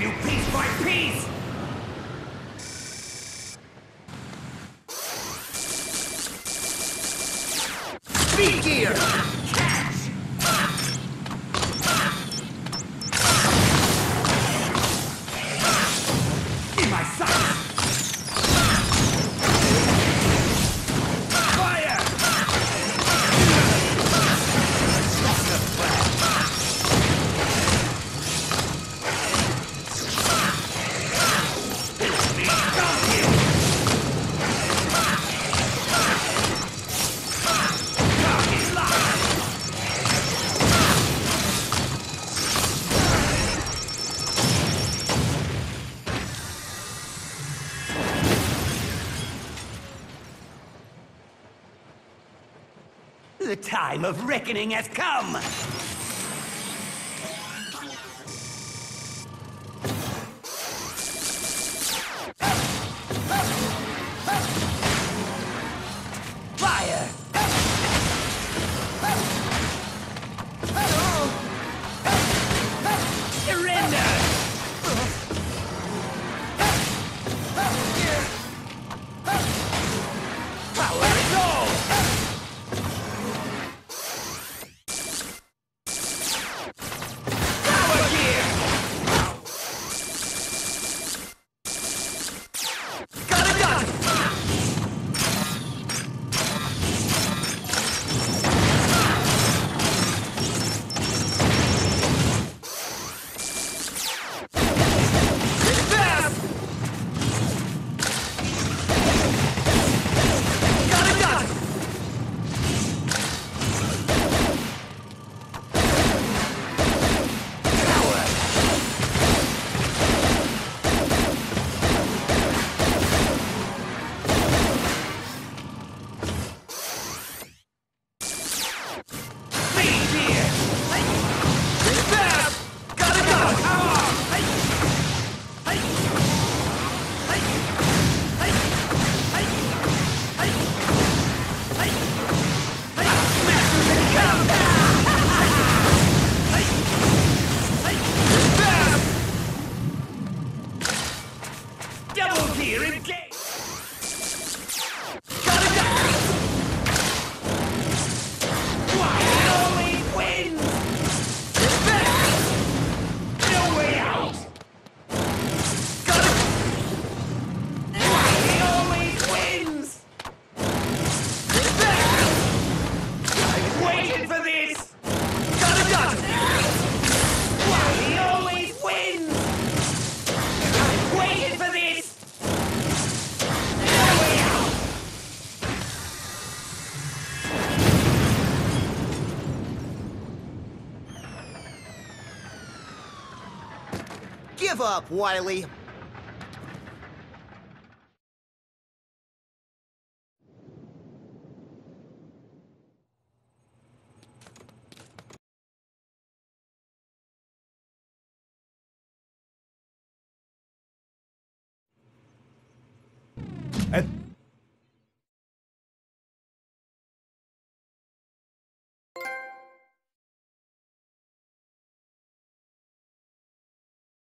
you piece by piece! Speed gear! The time of reckoning has come! Here it gets! Give up, Wiley. And